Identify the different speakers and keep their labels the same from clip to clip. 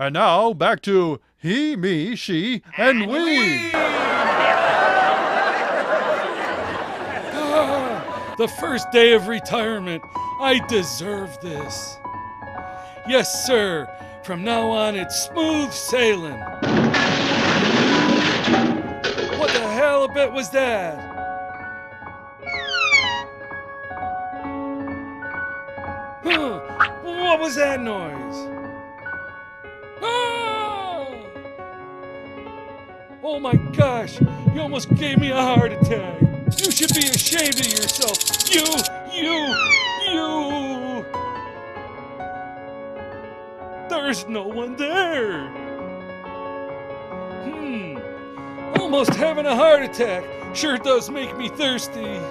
Speaker 1: And now back to he, me, she, and, we.
Speaker 2: Ah, the first day of retirement. I deserve this. Yes, sir. From now on, it's smooth sailing. What the hell a bit was that? What was that noise? Oh my gosh, you almost gave me a heart attack. You should be ashamed of yourself. You, you, you. There's no one there. Hmm. Almost having a heart attack sure does make me thirsty.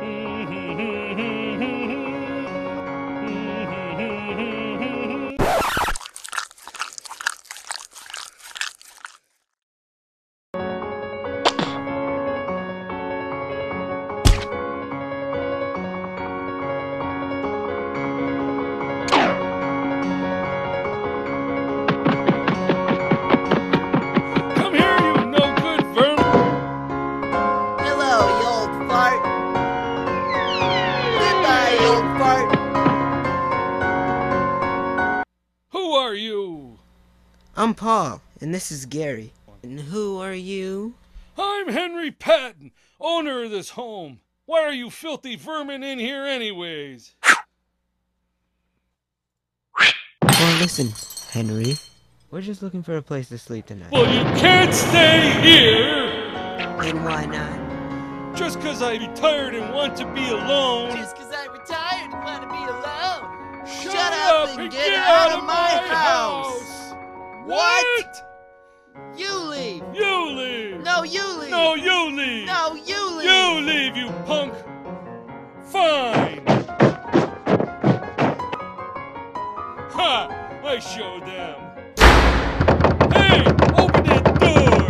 Speaker 2: Hmm, hmm, hmm,
Speaker 3: I'm Paul, and this is Gary. And who are you?
Speaker 2: I'm Henry Patton, owner of this home. Why are you filthy vermin in here, anyways?
Speaker 3: Well, listen, Henry. We're just looking for a place to sleep tonight.
Speaker 2: Well, you can't stay here!
Speaker 3: And why not?
Speaker 2: Just 'cause I retired and want to be alone.
Speaker 3: Just because I retired and want to be alone.
Speaker 2: Shut, up, and get, out, of my house! What?
Speaker 3: You leave.
Speaker 2: You leave!
Speaker 3: No, you leave.
Speaker 2: No, you leave!
Speaker 3: No, you leave.
Speaker 2: You leave, you punk! Fine! Ha! I showed them! Hey! Open that door!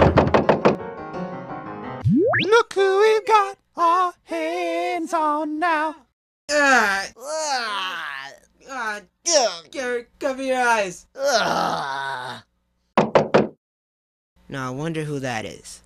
Speaker 1: Look who we've got our hands on now.
Speaker 3: Ah, ah, ah, Gary, cover your eyes. Now, I wonder who that is.